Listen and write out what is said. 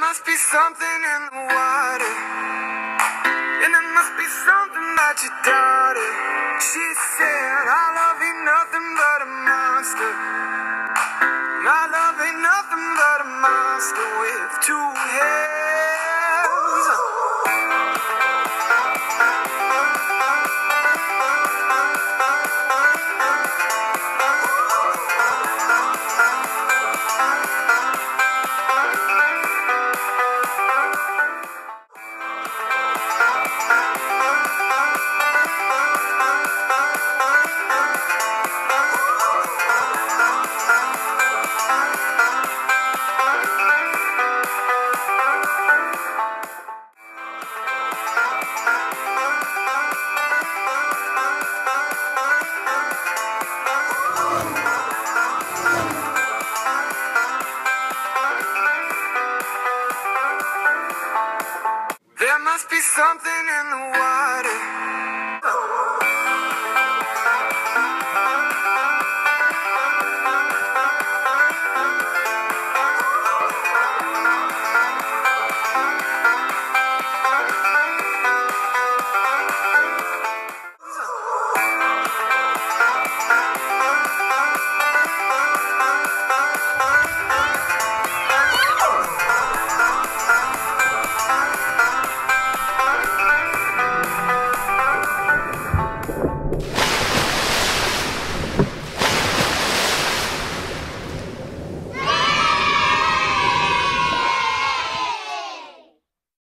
must be something in the water. And there must be something about your daughter. She said, Our love ain't nothing but a monster. My love ain't nothing but a monster with two heads. Must be something in the water.